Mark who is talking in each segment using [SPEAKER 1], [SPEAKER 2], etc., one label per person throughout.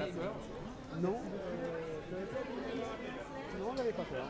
[SPEAKER 1] Non. Euh, non, on n'avait pas peur.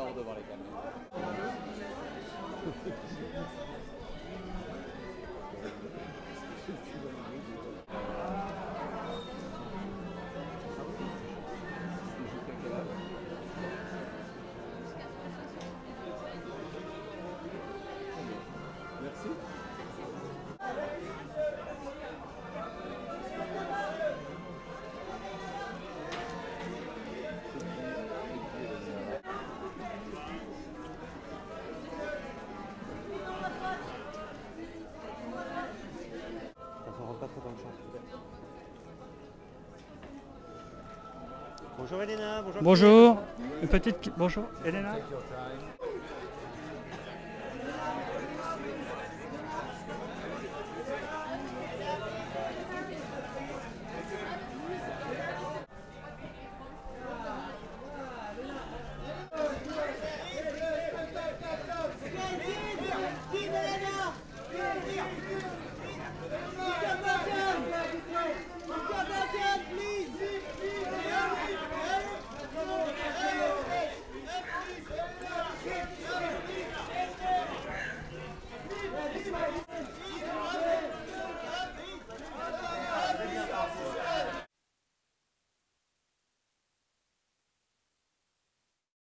[SPEAKER 1] Onlara da var également. Bonjour Elena, bonjour.
[SPEAKER 2] Bonjour, une petite. Bonjour, Elena.